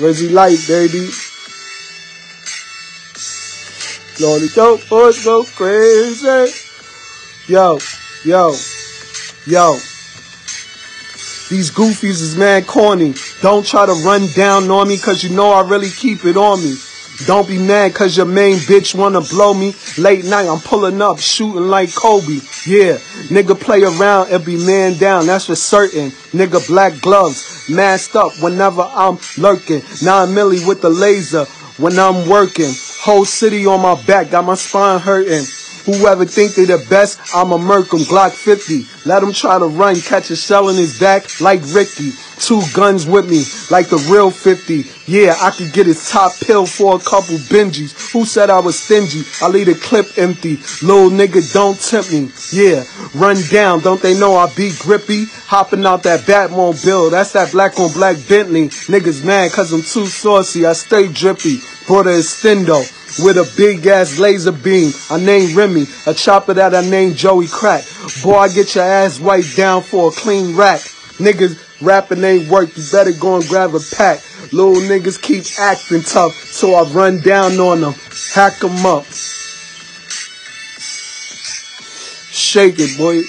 Rizzylife, baby. Lordy dope boys go crazy. Yo, yo, yo. These goofies is mad corny. Don't try to run down on me cause you know I really keep it on me. Don't be mad cause your main bitch wanna blow me. Late night, I'm pulling up, shooting like Kobe. Yeah, nigga play around and be man down, that's for certain. Nigga black gloves, masked up whenever I'm lurking. Nine milli with the laser when I'm working. Whole city on my back, got my spine hurting. Whoever think they the best, I'ma murk. Glock 50. Let him try to run, catch a shell in his back like Ricky. Two guns with me, like the real 50. Yeah, I could get his top pill for a couple Benjis. Who said I was stingy? I leave the clip empty. Little nigga, don't tempt me. Yeah, run down. Don't they know I be grippy? Hopping out that Batmobile. That's that black on black Bentley. Niggas mad cause I'm too saucy. I stay drippy. Brought a extendo with a big ass laser beam. I named Remy, a chopper that I named Joey Crack. Boy, I get your ass wiped down for a clean rack. Niggas rapping ain't work, you better go and grab a pack. Little niggas keep acting tough, so I run down on them, hack them up. Shake it, boy.